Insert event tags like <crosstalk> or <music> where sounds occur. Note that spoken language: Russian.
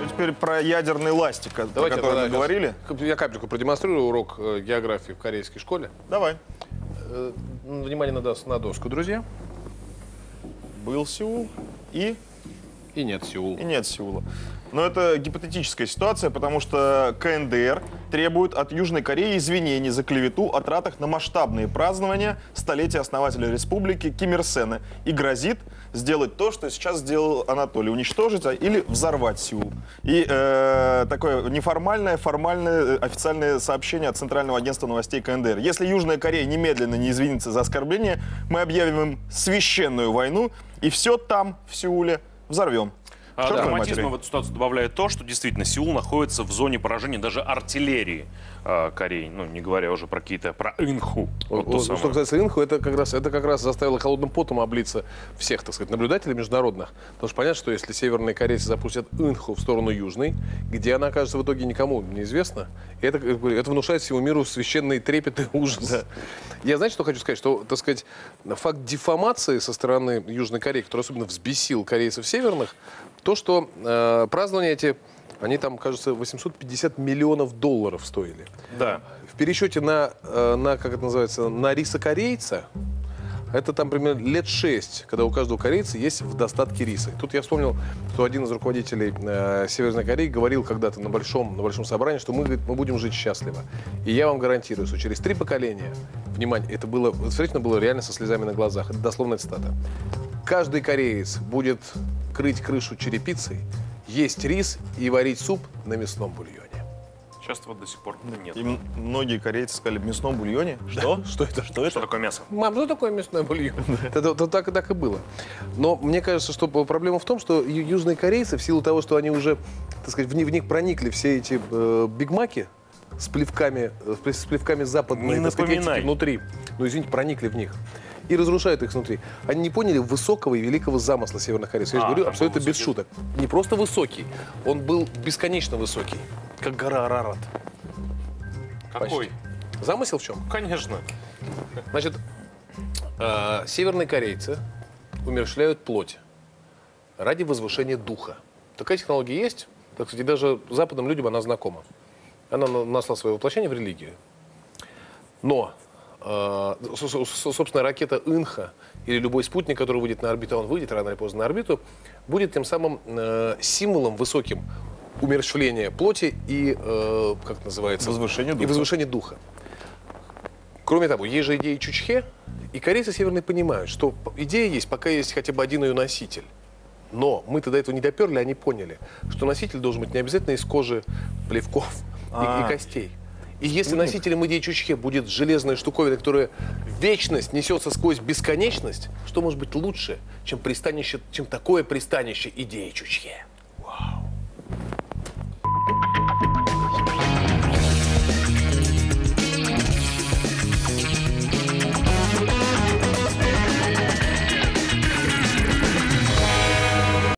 Ну, теперь про ядерный ластик, о Давайте котором тогда мы говорили. Я капельку продемонстрирую урок э, географии в корейской школе. Давай. Э, Внимание на, на доску, друзья. Был Сеул и, И нет, Сеул. и нет Сеула. Но это гипотетическая ситуация, потому что КНДР требует от Южной Кореи извинений за клевету о тратах на масштабные празднования столетия основателя республики Ким Ир Сена и грозит сделать то, что сейчас сделал Анатолий, уничтожить а, или взорвать Сеул. И э, такое неформальное, формальное, э, официальное сообщение от Центрального агентства новостей КНДР. Если Южная Корея немедленно не извинится за оскорбление, мы объявим им священную войну и все там, в Сеуле, взорвем. А Чёртовой драматизма в эту ситуацию добавляет то, что действительно Сеул находится в зоне поражения даже артиллерии э, Кореи. Ну, не говоря уже про какие-то, про Инху. Вот самую. что касается Инху, это как раз это как раз заставило холодным потом облиться всех, так сказать, наблюдателей международных. Потому что понятно, что если северные корейцы запустят Инху в сторону южной, где она окажется в итоге никому неизвестно, это, это внушает всему миру священный трепет и ужас. Я, знаете, что хочу сказать? Что, так сказать, факт дефамации со стороны Южной Кореи, который особенно взбесил корейцев северных, то, что э, празднования эти, они там, кажется, 850 миллионов долларов стоили. Да. В пересчете на, э, на, как это называется, на риса корейца, это там примерно лет шесть, когда у каждого корейца есть в достатке риса. И тут я вспомнил, что один из руководителей э, Северной Кореи говорил когда-то на большом, на большом собрании, что мы, говорит, мы будем жить счастливо. И я вам гарантирую, что через три поколения, внимание, это было, действительно было реально со слезами на глазах, это дословная цитата, каждый кореец будет крыть крышу черепицей, есть рис и варить суп на мясном бульоне. Сейчас вот до сих пор нет. И многие корейцы сказали в мясном бульоне. Что? <laughs> Что это? Что Что такое мясо? Мам, что такое мясной бульон? <laughs> Это, это так, так и было. Но мне кажется, что проблема в том, что южные корейцы, в силу того, что они уже, так сказать, в них, в них проникли все эти э, бигмаки с плевками, э, с плев- с плевками западной Не так сказать, внутри, ну, извините, проникли в них и разрушают их снутри. Они не поняли высокого и великого замысла северных корейцев. Я же А, говорю там абсолютно без высокий. шуток. Не просто высокий, он был бесконечно высокий, как гора Арарат. Какой? Замысел в чем? Конечно. Значит, э, северные корейцы умерщвляют плоть ради возвышения духа. Такая технология есть, так сказать, и даже западным людям она знакома. Она на- нашла свое воплощение в религии. Но, собственно, ракета Инха или любой спутник, который выйдет на орбиту, а он выйдет рано или поздно на орбиту, будет тем самым э, символом высоким умерщвления плоти и, э, как это называется? Возвышения И духа. возвышения духа. Кроме того, есть же идея Чучхе, и корейцы северные понимают, что идея есть, пока есть хотя бы один ее носитель. Но мы тогда этого не доперли, они поняли, что носитель должен быть не обязательно из кожи, плевков и- и, А. костей. И если носителем идеи Чучхе будет железная штуковина, которая вечность несется сквозь бесконечность, что может быть лучше, чем, пристанище, чем такое пристанище идеи Чучхе?